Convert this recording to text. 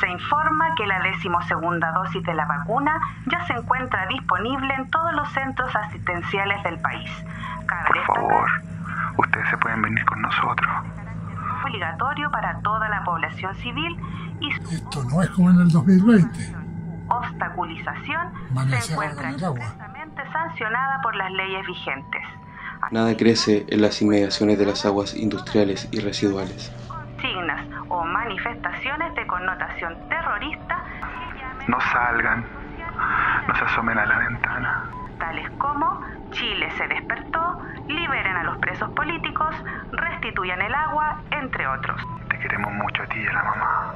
Se informa que la decimosegunda dosis de la vacuna ya se encuentra disponible en todos los centros asistenciales del país. Cabe Por destacar favor, ustedes se pueden venir con nosotros. obligatorio para toda la población civil y su Esto no es como en el 2020. obstaculización se encuentra expresamente sancionada por las leyes vigentes. Nada crece en las inmediaciones de las aguas industriales y residuales. Manifestaciones de connotación terrorista No salgan, no se asomen a la ventana. tales como Chile se despertó, liberen a los presos políticos, restituyan el agua, entre otros. Te queremos mucho a ti y a la mamá.